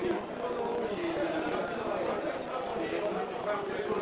すいません。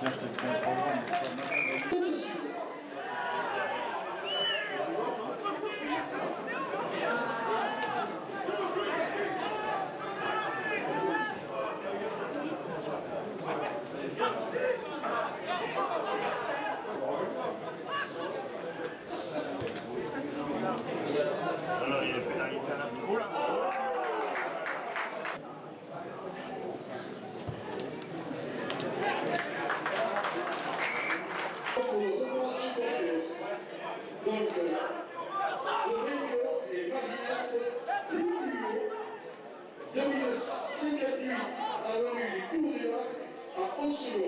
Just a 조금씩